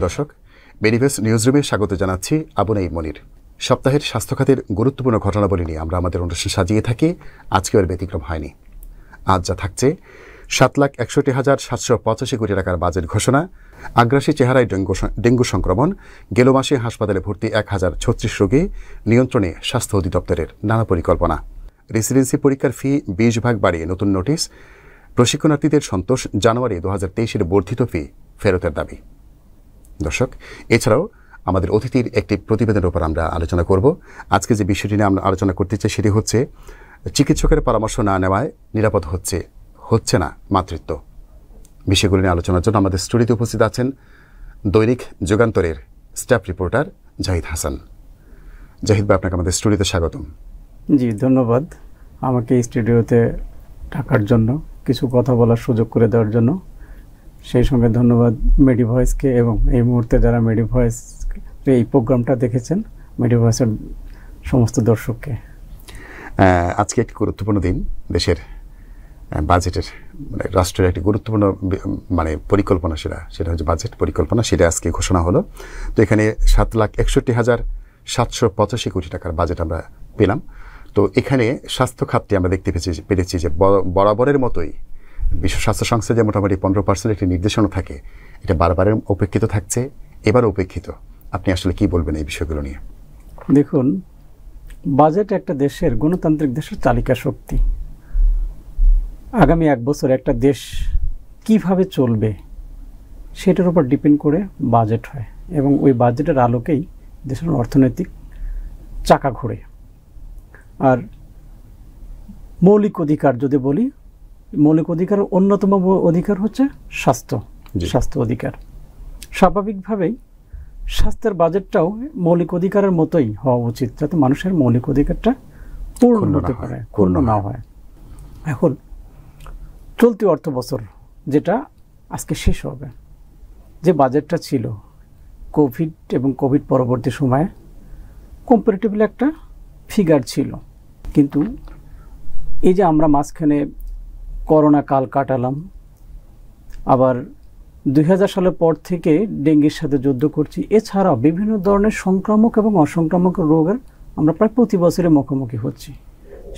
প্রিয় দর্শক বেনিভেস নিউজরুমে স্বাগত জানাচ্ছি আবুনাই মনির। সপ্তাহের স্বাস্থ্যখাতের গুরুত্বপূর্ণ ঘটনাবলী নিয়ে আমরা আমাদের অনুষ্ঠান সাজিয়ে থাকি আজকে আর ব্যতিক্রম হয়নি। আজ যা থাকছে, সাত লাখ একষট্টি হাজার সাতশো পঁচাশি কোটি টাকার বাজেট ঘোষণা, আগ্রাসী চেহারায় ডেঙ্গু ডেঙ্গু সংক্রমণ, গেল মাসে হাসপাতালে ভর্তি এক হাজার ছত্রিশ রোগী, নিয়ন্ত্রণে স্বাস্থ্য অধিদপ্তরের নানা পরিকল্পনা। রেসিডেন্সি পরীক্ষার ফি বিশ ভাগ বাড়িয়ে নতুন নোটিশ, প্রশিক্ষণার্থীদের সন্তোষ জানুয়ারি দু হাজার তেইশের বর্ধিত ফি ফেরতের দাবি। দর্শক, এছাড়াও আমাদের অতিথির একটি প্রতিবেদনের উপর আমরা আলোচনা করব। আজকে যে বিষয়টি নিয়ে আমরা আলোচনা করতে চাই সেটি হচ্ছে, চিকিৎসকের পরামর্শ না নেওয়ায় নিরাপদ হচ্ছে হচ্ছে না মাতৃত্ব। বিষয়গুলি নিয়ে আলোচনার জন্য আমাদের স্টুডিওতে উপস্থিত আছেন দৈনিক যুগান্তরের স্টাফ রিপোর্টার জাহিদ হাসান। জাহিদ ভাই, আপনাকে আমাদের স্টুডিওতে স্বাগতম। জি, ধন্যবাদ। আমাকে স্টুডিওতে ডাকার জন্য, কিছু কথা বলার সুযোগ করে দেওয়ার জন্য। সেই সঙ্গে ধন্যবাদ মেডি ভয়েসকে এবং এই মুহূর্তে যারা মেডি ভয়েস এই প্রোগ্রামটা দেখেছেন মেডি ভয়েসের সমস্ত দর্শককে। আজকে একটি গুরুত্বপূর্ণ দিন দেশের বাজেটের মানে রাষ্ট্রের একটি গুরুত্বপূর্ণ মানে পরিকল্পনা সেটা সেটা হচ্ছে বাজেট পরিকল্পনা, সেটা আজকে ঘোষণা হলো। তো এখানে সাত লাখ একষট্টি হাজার সাতশো পঁচাশি কোটি টাকার বাজেট আমরা পেলাম। তো এখানে স্বাস্থ্য খাতটি আমরা দেখতে পেয়েছি, পেরেছি যে বরাবরের মতোই বিশ্ব স্বাস্থ্য সংস্থা যে মোটামুটি পনেরো পার্সেন্ট একটি নির্দেশনা থাকে, এটা বারবারের উপেক্ষিত থাকছে এবার উপেক্ষিত। আপনি আসলে কি বলবেন এই বিষয়গুলো নিয়ে? দেখুন, বাজেট একটা দেশের গণতান্ত্রিক দেশের চালিকা শক্তি। আগামী এক বছর একটা দেশ কীভাবে চলবে, সেটার উপর ডিপেন্ড করে বাজেট হয় এবং ওই বাজেটের আলোকেই দেশের অর্থনৈতিক চাকা ঘোরে। আর মৌলিক অধিকার যদি বলি মৌলিক অধিকারের অন্যতম অধিকার হচ্ছে স্বাস্থ্য। স্বাস্থ্য অধিকার। স্বাভাবিকভাবেই স্বাস্থ্যের বাজেটটাও মৌলিক অধিকারের মতোই হওয়া উচিত যাতে মানুষের মৌলিক অধিকারটা পূর্ণ হতে পারে পূর্ণ না হয়। এখন চলতি অর্থ বছর যেটা আজকে শেষ হবে যে বাজেটটা ছিল কোভিড এবং কোভিড পরবর্তী সময়ে কম্পারেটিভলি একটা ফিগার ছিল। কিন্তু এই যে আমরা মাঝখানে করোনা কাল কাটালাম। আবার দুই হাজার সালের পর থেকে ডেঙ্গির সাথে যুদ্ধ করছি। এছাড়াও বিভিন্ন ধরনের সংক্রামক এবং অসংক্রামক রোগের আমরা প্রায় প্রতি বছরে মুখোমুখি হচ্ছি।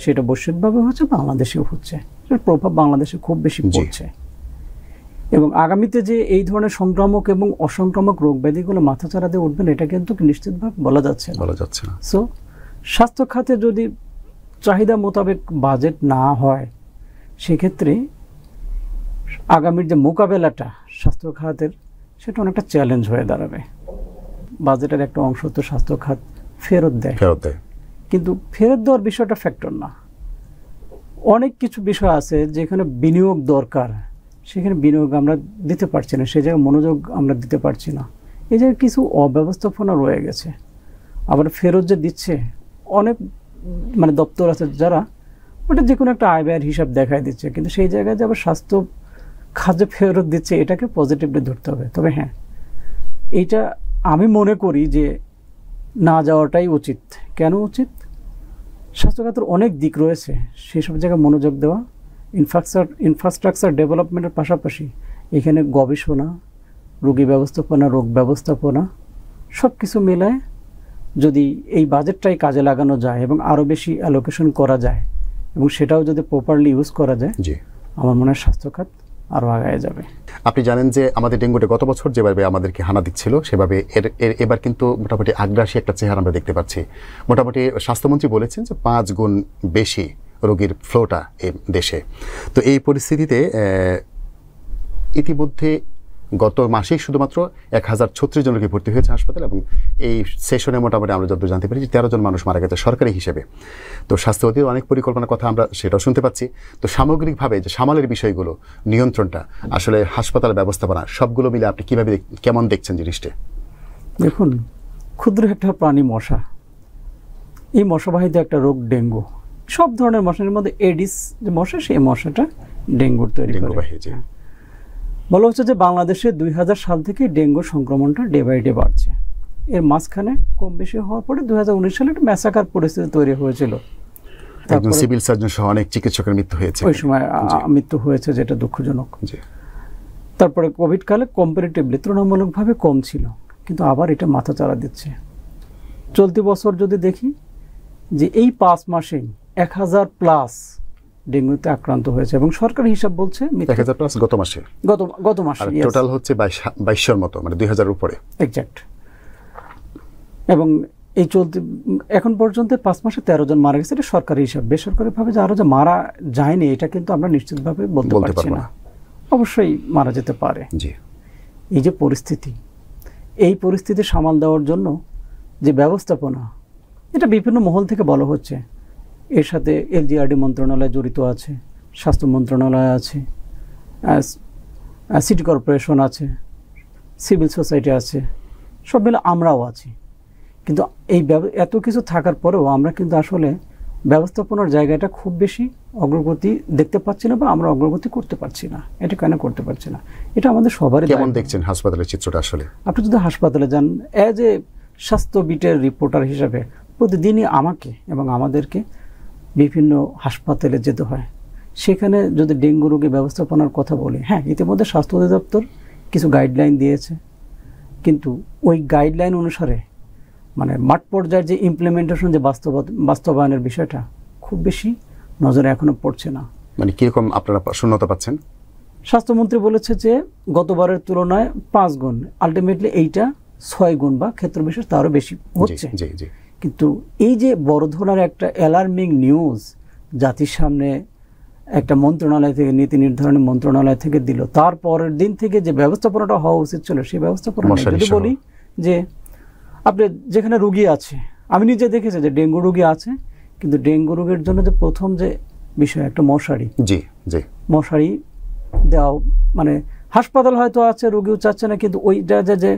সেটা বৈশ্বিকভাবে হচ্ছে বাংলাদেশেও হচ্ছে। এর প্রভাব বাংলাদেশে খুব বেশি পড়ছে। এবং আগামীতে যে এই ধরনের সংক্রামক এবং অসংক্রামক রোগ ব্যাধিগুলো মাথাচাড়া দিয়ে উঠবেন এটা কিন্তু নিশ্চিতভাবে বলা যাচ্ছে না। বলা যাচ্ছে না। সো স্বাস্থ্য খাতে যদি চাহিদা মোতাবেক বাজেট না হয় সেক্ষেত্রে আগামীর যে মোকাবেলাটা স্বাস্থ্য খাতের সেটা অনেকটা চ্যালেঞ্জ হয়ে দাঁড়াবে। বাজেটের একটা অংশ তো স্বাস্থ্য খাত ফেরত দেয়। ফেরত দেয়। কিন্তু ফেরত দেওয়ার বিষয়টা ফ্যাক্টর না। অনেক কিছু বিষয় আছে যেখানে বিনিয়োগ দরকার সেখানে বিনিয়োগ আমরা দিতে পারছি না সে জায়গায় মনোযোগ আমরা দিতে পারছি না। এই জায়গায় কিছু অব্যবস্থাপনা রয়ে গেছে। আবার ফেরত যে দিচ্ছে অনেক মানে দপ্তর আছে যারা ওটা যে কোনো একটা আয় ব্যয়ের হিসাব দেখায় দিচ্ছে, কিন্তু সেই জায়গায় যে আবার স্বাস্থ্য খাদ্য ফেরত দিচ্ছে, এটাকে পজিটিভলি ধরতে হবে। তবে হ্যাঁ এইটা আমি মনে করি যে না যাওয়াটাই উচিত। কেন উচিত? স্বাস্থ্যখাতের অনেক দিক রয়েছে, সেসব জায়গায় মনোযোগ দেওয়া। ইনফ্রাস্ট্রাকচার ইনফ্রাস্ট্রাকচার ডেভেলপমেন্টের পাশাপাশি এখানে গবেষণা, রোগী ব্যবস্থাপনা, রোগ ব্যবস্থাপনা সব কিছু মিলায় যদি এই বাজেটটাই কাজে লাগানো যায় এবং আরও বেশি অ্যালোকেশন করা যায় এবং সেটাও যদি প্রপারলি ইউজ করা যায় জি। আমার মনে হয় স্বাস্থ্যখাত আরও আগায় যাবে। আপনি জানেন যে আমাদের ডেঙ্গুটা গত বছর যেভাবে আমাদেরকে হানা দিচ্ছিল সেভাবে এর এর- এবার কিন্তু মোটামুটি আগ্রাসী একটা চেহারা আমরা দেখতে পাচ্ছি। মোটামুটি স্বাস্থ্যমন্ত্রী বলেছেন যে পাঁচ গুণ বেশি রোগীর ফ্লোটা এ দেশে। তো এই পরিস্থিতিতে ইতিমধ্যে গত মাসেই শুধুমাত্র এক হাজার ছত্রিশ জন রোগী ভর্তি হয়েছে হাসপাতালে এবং এই সেশনে মোটামুটি আমরা যত জানতে পেরেছি তেরো জন মানুষ মারা গেছে সরকারি হিসেবে। তো স্বাস্থ্য অধিদপ্তর অনেক পরিকল্পনার কথা আমরা সেটাও শুনতে পাচ্ছি। তো সামগ্রিকভাবে যে সামালের বিষয়গুলো নিয়ন্ত্রণটা আসলে হাসপাতাল ব্যবস্থাপনা সবগুলো মিলে আপনি কীভাবে কেমন দেখছেন জিনিসটা? দেখুন ক্ষুদ্র একটা প্রাণী মশা। এই মশাবাহিত একটা রোগ ডেঙ্গু। সব ধরনের মশার মধ্যে এডিস যে মশা সেই মশাটা ডেঙ্গুর তৈরি করে। বলা হচ্ছে যে বাংলাদেশে দুই হাজার সাল থেকে ডেঙ্গু সংক্রমণটা ডে বাই ডে বাড়ছে। এর মাঝখানে কম বেশি হওয়ার পরে দুই হাজার উনিশ সালে একটা ম্যাসাকার পরিস্থিতি তৈরি হয়েছিল। একজন সিভিল সার্জন সহ অনেক চিকিৎসকের মৃত্যু হয়েছে। ওই সময় মৃত্যু হয়েছে যেটা দুঃখজনক। তারপরে কোভিডকালে কম্পারেটিভলি তুলনামূলকভাবে কম ছিল কিন্তু আবার এটা মাথা চাড়া দিচ্ছে। চলতি বছর যদি দেখি যে এই পাঁচ মাসেই এক হাজার প্লাস ডেঙ্গুতে আক্রান্ত হয়েছে এবং সরকারি হিসাব বলছে এক হাজার প্লাস গত মাসে। গত গত মাসে টোটাল হচ্ছে বাইশশোর মতো মানে দুই হাজার উপরে। এক্সাক্ট এবং এই চলতি এখন পর্যন্ত পাঁচ মাসে তেরো জন মারা গেছে এটা সরকারি হিসাব। বেসরকারিভাবে যে আরও যে মারা যায়নি এটা কিন্তু আমরা নিশ্চিতভাবে বলতে বলতে পারছি না। অবশ্যই মারা যেতে পারে। জি। এই যে পরিস্থিতি এই পরিস্থিতি সামাল দেওয়ার জন্য যে ব্যবস্থাপনা এটা বিভিন্ন মহল থেকে বলা হচ্ছে। এর সাথে এলজিআরডি মন্ত্রণালয় জড়িত আছে স্বাস্থ্য মন্ত্রণালয় আছে সিটি কর্পোরেশন আছে সিভিল সোসাইটি আছে সব মিলে আমরাও আছি। কিন্তু এই ব্যব- এত কিছু থাকার পরেও আমরা কিন্তু আসলে ব্যবস্থাপনার জায়গাটা খুব বেশি অগ্রগতি দেখতে পাচ্ছি না বা আমরা অগ্রগতি করতে পারছি না এটা কেন করতে পারছি না? এটা আমাদের সবারই কেমন দেখছেন হাসপাতালের চিত্রটা আসলে? আপনি যদি হাসপাতালে যান অ্যাজ এ স্বাস্থ্যবিটের রিপোর্টার হিসাবে প্রতিদিনই আমাকে এবং আমাদেরকে বিভিন্ন হাসপাতালে যেতে হয়। সেখানে যদি ডেঙ্গু রোগী ব্যবস্থাপনার কথা বলি হ্যাঁ ইতিমধ্যে স্বাস্থ্য অধিদপ্তর কিছু গাইডলাইন দিয়েছে। কিন্তু ওই গাইডলাইন অনুসারে মানে মাঠ পর্যায়ের যে ইমপ্লিমেন্টেশন যে বাস্তব বাস্তবায়নের বিষয়টা খুব বেশি নজরে এখনও পড়ছে না। মানে কীরকম আপনারা শূন্যতা পাচ্ছেন? স্বাস্থ্যমন্ত্রী বলেছে যে গতবারের তুলনায় পাঁচ গুণ আলটিমেটলি এইটা ছয় গুণ বা ক্ষেত্র বিশেষ তারও বেশি হচ্ছে। জি জি। কিন্তু এই যে বড় ধরনের একটা অ্যালার্মিং নিউজ জাতির সামনে একটা মন্ত্রণালয় থেকে নীতি নির্ধারণী মন্ত্রণালয় থেকে দিল তারপরের দিন থেকে যে ব্যবস্থাপনাটা হওয়া উচিত ছিল সেই ব্যবস্থাপনা যদি বলি যে আপনি যেখানে রুগী আছে আমি নিজে দেখেছি যে ডেঙ্গু রুগী আছে কিন্তু ডেঙ্গু রোগের জন্য যে প্রথম যে বিষয় একটা মশারি। জি জি। মশারি দেওয়া মানে হাসপাতাল হয়তো আছে রুগীও চাচ্ছে না কিন্তু ওইটা যে যে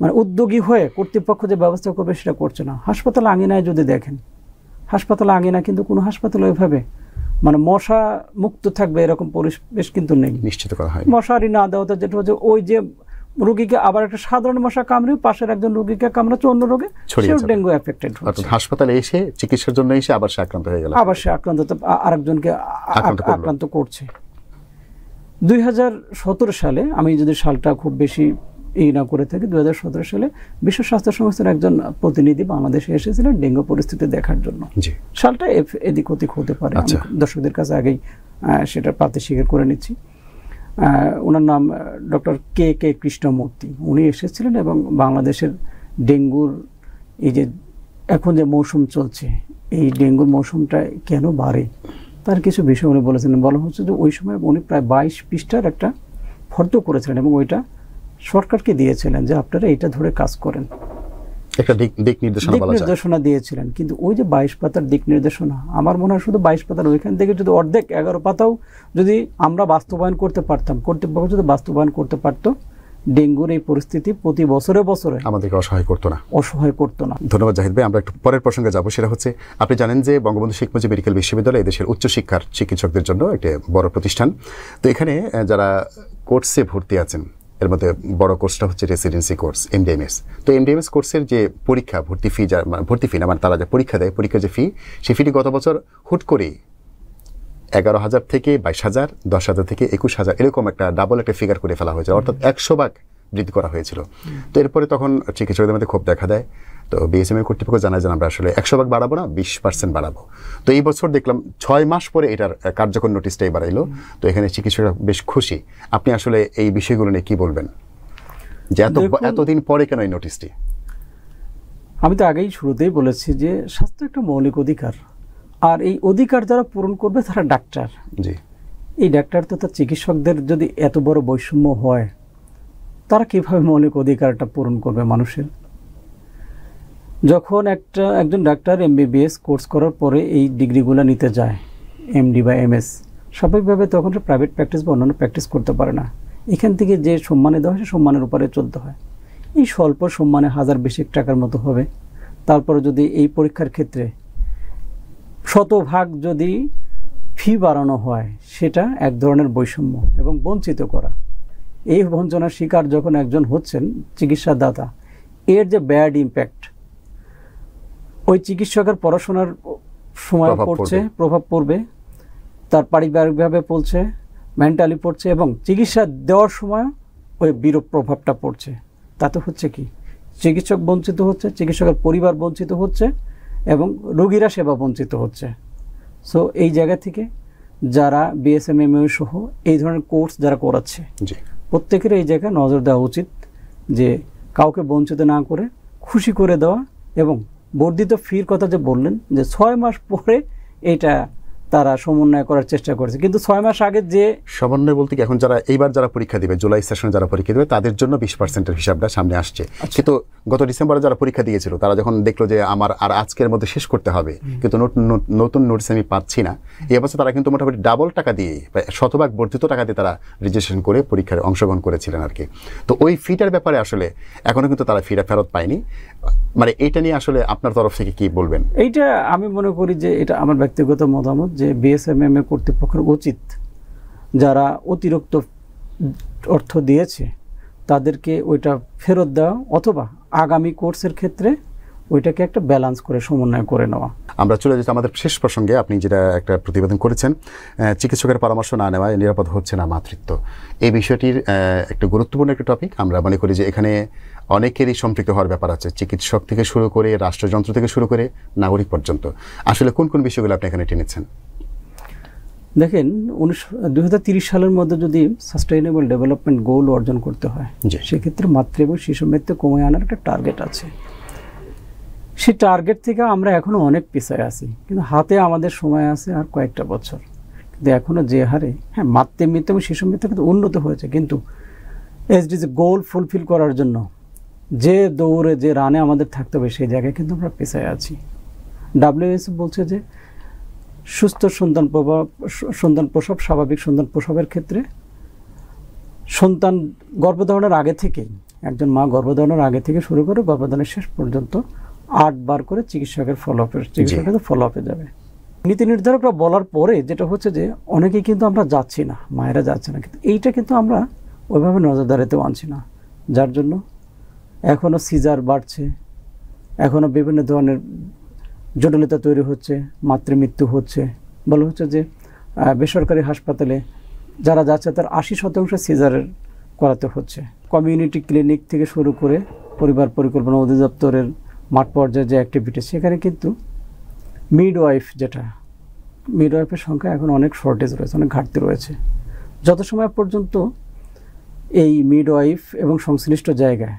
মানে উদ্যোগী হয়ে কর্তৃপক্ষ যে ব্যবস্থা করবে সেটা করছে না। হাসপাতাল আঙিনায় যদি দেখেন হাসপাতাল আঙিনা কিন্তু কোনো হাসপাতাল ওইভাবে মানে মশা মুক্ত থাকবে এরকম পরিবেশ কিন্তু নেই। নিশ্চিত করা হয় মশারি না দেওয়াতে যেটা হচ্ছে ওই যে রুগীকে আবার একটা সাধারণ মশা কামড়ে পাশের একজন রুগীকে কামড়াচ্ছে অন্য রোগে সেও ডেঙ্গু এফেক্টেড অর্থাৎ হচ্ছে। হাসপাতালে এসে চিকিৎসার জন্য এসে আবার সে আক্রান্ত হয়ে গেল। আবার সে আক্রান্ত আরেকজনকে। আক্রান্ত করছে। দুই হাজার সতেরো সালে আমি যদি সালটা খুব বেশি ই না করে থাকি। দুই সালে বিশ্ব স্বাস্থ্য সংস্থার একজন প্রতিনিধি বাংলাদেশে এসেছিলেন ডেঙ্গু পরিস্থিতি দেখার জন্য। সালটা এদিক ওদিক হতে পারে। আচ্ছা। দর্শকদের কাছে আগেই সেটা প্রাপ্তি স্বীকার করে নিচ্ছি। ওনার নাম ডক্টর কে কে কৃষ্ণমূর্তি। উনি এসেছিলেন এবং বাংলাদেশের ডেঙ্গুর এই যে এখন যে মৌসুম চলছে এই ডেঙ্গুর মৌসুমটা কেন বাড়ে? তার কিছু বিষয় উনি বলেছিলেন। বলা হচ্ছে যে ওই সময় উনি প্রায় বাইশ পৃষ্ঠার একটা ফর্দ করেছিলেন এবং ওইটা সরকারকে দিয়েছিলেন যে আপনারা এটা ধরে কাজ করেন। একটা দিক দিক নির্দেশনা দিক নির্দেশনা দিয়েছিলেন। কিন্তু ওই যে বাইশ পাতার দিক নির্দেশনা আমার মনে হয় শুধু বাইশ পাতার ওইখান থেকে যদি অর্ধেক এগারো পাতাও যদি আমরা বাস্তবায়ন করতে পারতাম কর্তৃপক্ষ যদি বাস্তবায়ন করতে পারতো ডেঙ্গুর এই পরিস্থিতি প্রতি বছরে বছরে আমাদেরকে অসহায় করতো না। অসহায় করতো না। ধন্যবাদ জাহিদ ভাই আমরা একটু পরের প্রসঙ্গে যাব। সেটা হচ্ছে আপনি জানেন যে বঙ্গবন্ধু শেখ মুজিব মেডিকেল বিশ্ববিদ্যালয় এদেশের উচ্চশিক্ষার চিকিৎসকদের জন্য একটি বড় প্রতিষ্ঠান। তো এখানে যারা কোর্সে ভর্তি আছেন এর মধ্যে বড় কোর্সটা হচ্ছে রেসিডেন্সি কোর্স এমডিএমএস তো এমডিএমএস কোর্সের যে পরীক্ষা, ভর্তি ফি যা ভর্তি ফি না মানে তারা যে পরীক্ষা দেয়, পরীক্ষার যে ফি সেই ফিটি গত বছর হুট করেই এগারো হাজার থেকে বাইশ হাজার, দশ হাজার থেকে একুশ হাজার, এরকম একটা ডাবল একটা ফিগার করে ফেলা হয়েছে। অর্থাৎ একশো ভাগ বৃদ্ধি করা হয়েছিল। তো এরপরে তখন চিকিৎসকদের মধ্যে ক্ষোভ দেখা দেয়। তো বিএসএম এর কর্তৃপক্ষ জানায় যে আমরা আসলে একশো ভাগ বাড়াবো না বিশ পার্সেন্ট বাড়াবো। তো এই বছর দেখলাম ছয় মাস পরে এটার কার্যকর নোটিশটাই বাড়াইলো তো এখানে চিকিৎসকরা বেশ খুশি। আপনি আসলে এই বিষয়গুলো নিয়ে কি বলবেন? যে এত এতদিন পরে কেন এই নোটিশটি আমি তো আগেই শুরুতেই বলেছি যে স্বাস্থ্য একটা মৌলিক অধিকার। আর এই অধিকার যারা পূরণ করবে তারা ডাক্তার। জি। এই ডাক্তার তো তার চিকিৎসকদের যদি এত বড় বৈষম্য হয় তারা কীভাবে মৌলিক অধিকারটা পূরণ করবে মানুষের? যখন একটা, একজন ডাক্তার এমবিবিএস কোর্স করার পরে এই ডিগ্রিগুলো নিতে যায় এমডি বা এমএস স্বাভাবিকভাবে তখন সে প্রাইভেট প্র্যাকটিস বা অন্যান্য প্র্যাকটিস করতে পারে না। এখান থেকে যে সম্মানে দেওয়া হয়, সে সম্মানের উপরে চলতে হয়। এই স্বল্প সম্মানে হাজার বেশি টাকার মতো হবে। তারপরে যদি এই পরীক্ষার ক্ষেত্রে শতভাগ যদি ফি বাড়ানো হয়, সেটা এক ধরনের বৈষম্য এবং বঞ্চিত করা। এই বঞ্চনার শিকার যখন একজন হচ্ছেন, চিকিৎসাদাতা, এর যে ব্যাড ইম্প্যাক্ট ওই চিকিৎসকের পড়াশোনার সময় পড়ছে প্রভাব পড়বে তার পারিবারিকভাবে পড়ছে মেন্টালি পড়ছে এবং চিকিৎসা দেওয়ার সময় ওই বিরূপ প্রভাবটা পড়ছে। তাতে হচ্ছে কি? চিকিৎসক বঞ্চিত হচ্ছে চিকিৎসকের পরিবার বঞ্চিত হচ্ছে এবং রোগীরা সেবা বঞ্চিত হচ্ছে। সো এই জায়গা থেকে যারা বিএসএমএমএ সহ এই ধরনের কোর্স যারা করাচ্ছে প্রত্যেকের এই জায়গায় নজর দেওয়া উচিত যে কাউকে বঞ্চিত না করে খুশি করে দেওয়া এবং বর্ধিত ফির কথা যে বললেন যে ছয় মাস পরে এটা তারা সমন্বয় করার চেষ্টা করেছে। কিন্তু ছয় মাস আগে যে সমন্বয় বলতে কি এখন যারা এইবার যারা পরীক্ষা দিবে জুলাই সেশনে যারা পরীক্ষা দিবে তাদের জন্য বিশ পার্সেন্টের হিসাবটা সামনে আসছে। কিন্তু গত ডিসেম্বরে যারা পরীক্ষা দিয়েছিল তারা যখন দেখল যে আমার আর আজকের মধ্যে শেষ করতে হবে কিন্তু নতুন নোটিস আমি পাচ্ছি না। এই অবস্থা তারা কিন্তু মোটামুটি ডাবল টাকা দিয়ে শতভাগ বর্ধিত টাকা দিয়ে তারা রেজিস্ট্রেশন করে পরীক্ষায় অংশগ্রহণ করেছিলেন আর কি। তো ওই ফিটার ব্যাপারে আসলে এখনও কিন্তু তারা ফিটা ফেরত পায়নি। মানে এটা নিয়ে আসলে আপনার তরফ থেকে কি বলবেন? এইটা আমি মনে করি যে এটা আমার ব্যক্তিগত মতামত যে বিএসএমএম বিএসএমএমএ কর্তৃপক্ষের উচিত যারা অতিরিক্ত অর্থ দিয়েছে তাদেরকে ওইটা ফেরত দেওয়া অথবা আগামী কোর্সের ক্ষেত্রে ওইটাকে একটা ব্যালেন্স করে সমন্বয় করে নেওয়া। আমরা চলে যেতে আমাদের শেষ প্রসঙ্গে। আপনি যেটা একটা প্রতিবেদন করেছেন চিকিৎসকের পরামর্শ না নেওয়ায় নিরাপদ হচ্ছে না মাতৃত্ব। এই বিষয়টির একটা গুরুত্বপূর্ণ একটা টপিক আমরা মনে করি যে এখানে অনেকেরই সম্পৃক্ত হওয়ার ব্যাপার আছে। চিকিৎসক থেকে শুরু করে রাষ্ট্রযন্ত্র থেকে শুরু করে নাগরিক পর্যন্ত। আসলে কোন কোন বিষয়গুলো আপনি এখানে টেনেছেন? দেখেন উনিশশো দুই সালের মধ্যে যদি সাস্টেইনেবল ডেভেলপমেন্ট গোল অর্জন করতে হয়। সেক্ষেত্রে মাতৃ এবং শিশু মৃত্যু কমিয়ে আনার একটা টার্গেট আছে। সেই টার্গেট থেকে আমরা এখনও অনেক পিছায় আছি কিন্তু হাতে আমাদের সময় আছে আর কয়েকটা বছর। কিন্তু এখনও যে হারে হ্যাঁ মাতৃ মৃত্যু এবং শিশু মৃত্যু কিন্তু উন্নত হয়েছে কিন্তু এস এসডিজি গোল ফুলফিল করার জন্য যে দৌড়ে যে রানে আমাদের থাকতে হবে সেই জায়গায় কিন্তু আমরা পিছায় আছি। ডাব্লিউএস বলছে যে সুস্থ সন্তান প্রভাব সন্তান প্রসব স্বাভাবিক সন্তান প্রসবের ক্ষেত্রে সন্তান গর্ভধারণের আগে থেকেই একজন মা গর্ভধারণের আগে থেকে শুরু করে গর্ভধারণের শেষ পর্যন্ত আটবার করে চিকিৎসকের ফলো আপের চিকিৎসকের ফলো আপে যাবে। নীতি নির্ধারকরা বলার পরে যেটা হচ্ছে যে অনেকেই কিন্তু আমরা যাচ্ছি না মায়েরা যাচ্ছে না কিন্তু এইটা কিন্তু আমরা ওইভাবে নজরদারিতেও আনছি না। যার জন্য এখনও সিজার বাড়ছে এখনও বিভিন্ন ধরনের জটিলতা তৈরি হচ্ছে, মাতৃমৃত্যু হচ্ছে। বলা হচ্ছে যে বেসরকারি হাসপাতালে যারা যাচ্ছে তার আশি শতাংশ সিজারের করাতে হচ্ছে। কমিউনিটি ক্লিনিক থেকে শুরু করে পরিবার পরিকল্পনা অধিদপ্তরের মাঠ পর্যায়ে যে অ্যাক্টিভিটি সেখানে কিন্তু মিডওয়াইফ যেটা মিডওয়াইফের সংখ্যা এখন অনেক শর্টেজ রয়েছে, অনেক ঘাটতি রয়েছে। যত সময় পর্যন্ত এই মিডওয়াইফ এবং সংশ্লিষ্ট জায়গায়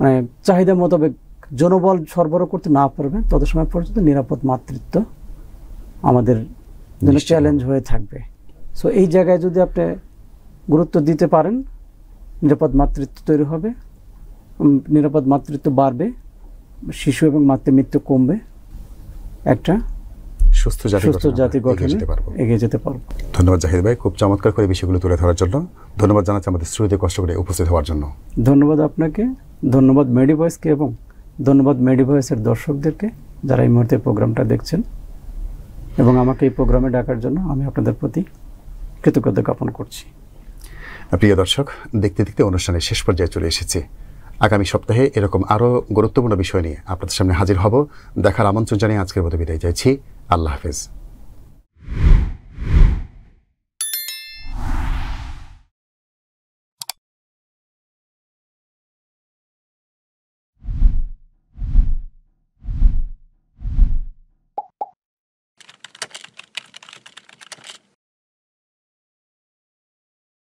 মানে চাহিদা মোতাবেক জনবল সরবরাহ করতে না পারবে তত সময় পর্যন্ত নিরাপদ মাতৃত্ব আমাদের জন্য চ্যালেঞ্জ হয়ে থাকবে। সো এই জায়গায় যদি আপনি গুরুত্ব দিতে পারেন নিরাপদ মাতৃত্ব তৈরি হবে নিরাপদ মাতৃত্ব বাড়বে শিশু এবং মাতৃমৃত্যু কমবে একটা সুস্থ জাতি সুস্থ জাতি গঠনে যেতে পারব। এগিয়ে যেতে পারব। ধন্যবাদ জাহিদ ভাই খুব চমৎকার করে বিষয়গুলো তুলে ধরার জন্য। ধন্যবাদ জানাচ্ছি আমাদের স্টুডিওতে কষ্ট করে উপস্থিত হওয়ার জন্য। ধন্যবাদ আপনাকে। ধন্যবাদ মেডি ভয়েসকে এবং ধন্যবাদ মেডি ভয়েসের দর্শকদেরকে যারা এই মুহূর্তে প্রোগ্রামটা দেখছেন এবং আমাকে এই প্রোগ্রামে ডাকার জন্য আমি আপনাদের প্রতি কৃতজ্ঞতা জ্ঞাপন করছি। প্রিয় দর্শক, দেখতে দেখতে অনুষ্ঠানের শেষ পর্যায়ে চলে এসেছি। আগামী সপ্তাহে এরকম আরও গুরুত্বপূর্ণ বিষয় নিয়ে আপনাদের সামনে হাজির হব। দেখার আমন্ত্রণ জানিয়ে আজকের মতো বিদায় চাইছি। আল্লাহ হাফেজ।